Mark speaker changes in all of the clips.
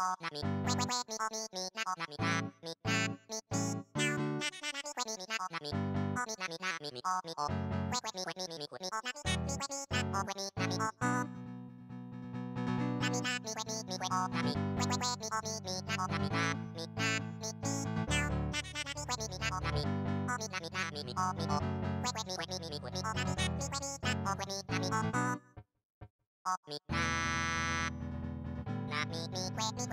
Speaker 1: おなみ」「みみみみなおなみなみなみみなおなみみなおなみ」「おみなみなみみおみお」「みみみみみみみおなみなみみなおみなみお」「なみなみみみみおなみ」「みみみみみなおなみなみなみみなお」「みみなおなみ」「おみなみなみみおみお」「みみみみみみおなみなみみなおみなみお」「おみな」Oh,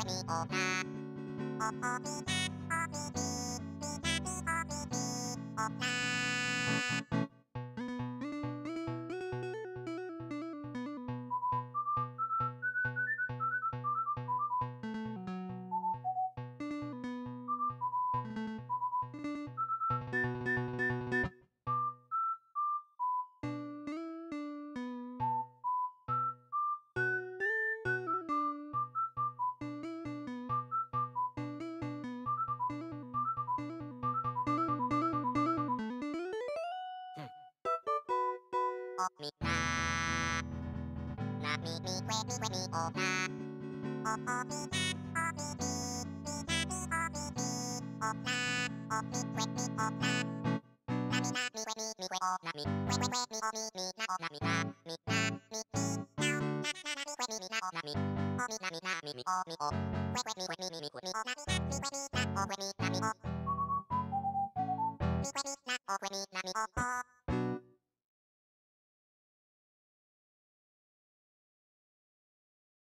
Speaker 1: おみななみみくえみくえみおなおおみなおみみみなみおみみおなおみくえみおななみなみくえみみくえおなみくえくえくえみおみみなおなみなみなみみなおなななみくえみみなおなみおみなみなみみおみおくえくえみくえみみみくえみおなみみくえみなおくえみなみおみくえみなおくえみなみお